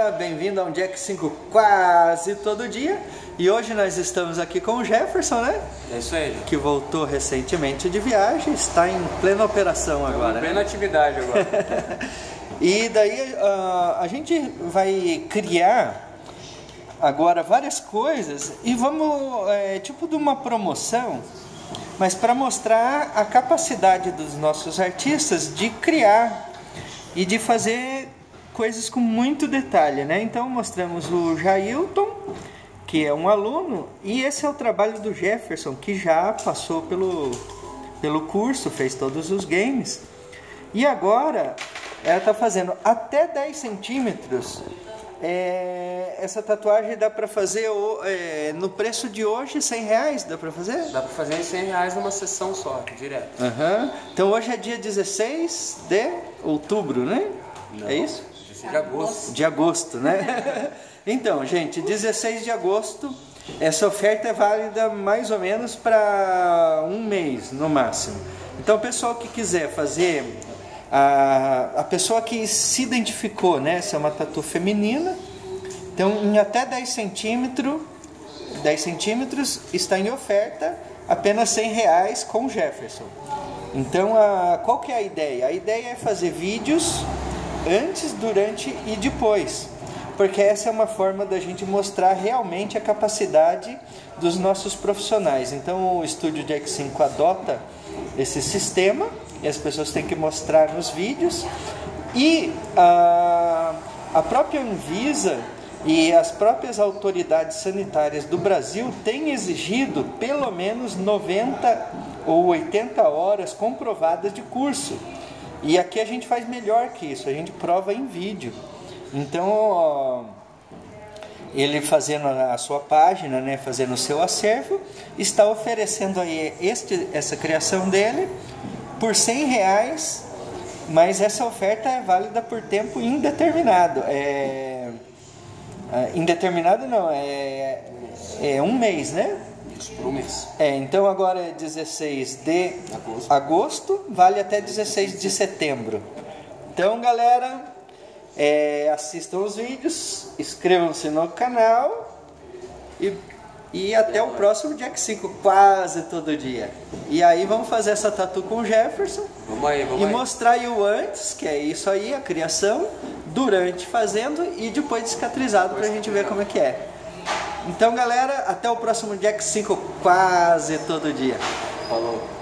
galera, bem-vindo a um Jack 5 quase todo dia. E hoje nós estamos aqui com o Jefferson, né? É isso aí. Que voltou recentemente de viagem, está em plena operação agora. Plena né? atividade agora. e daí uh, a gente vai criar agora várias coisas e vamos, é, tipo de uma promoção, mas para mostrar a capacidade dos nossos artistas de criar e de fazer coisas com muito detalhe, né? Então mostramos o Jailton, que é um aluno, e esse é o trabalho do Jefferson, que já passou pelo, pelo curso, fez todos os games. E agora ela está fazendo até 10 centímetros. É, essa tatuagem dá para fazer é, no preço de hoje 100 reais, dá para fazer? Dá para fazer em 100 reais numa sessão só, direto. Uhum. Então hoje é dia 16 de outubro, né? Não. É isso? De agosto. De agosto, né? então, gente, 16 de agosto, essa oferta é válida mais ou menos para um mês no máximo. Então, pessoal que quiser fazer, a, a pessoa que se identificou, né? Essa é uma tatu feminina, então em até 10 centímetros, 10 centímetros está em oferta apenas 100 reais com Jefferson. Então, a, qual que é a ideia? A ideia é fazer vídeos antes, durante e depois. Porque essa é uma forma da gente mostrar realmente a capacidade dos nossos profissionais. Então o estúdio de X5 adota esse sistema e as pessoas têm que mostrar nos vídeos. E a, a própria Anvisa e as próprias autoridades sanitárias do Brasil têm exigido pelo menos 90 ou 80 horas comprovadas de curso. E aqui a gente faz melhor que isso, a gente prova em vídeo. Então, ele fazendo a sua página, né, fazendo o seu acervo, está oferecendo aí este, essa criação dele por 100 reais, mas essa oferta é válida por tempo indeterminado. É, é indeterminado não, é, é um mês, né? Por um mês. É, então agora é 16 de agosto. agosto, vale até 16 de setembro. Então, galera, é, assistam os vídeos, inscrevam-se no canal e, e até o próximo Jack 5, quase todo dia. E aí vamos fazer essa tatu com o Jefferson. Vamos aí, vamos e aí. mostrar o antes, que é isso aí, a criação, durante fazendo e depois descatrizado para a gente ver como é que é. Então, galera, até o próximo Jack 5 quase todo dia. Falou.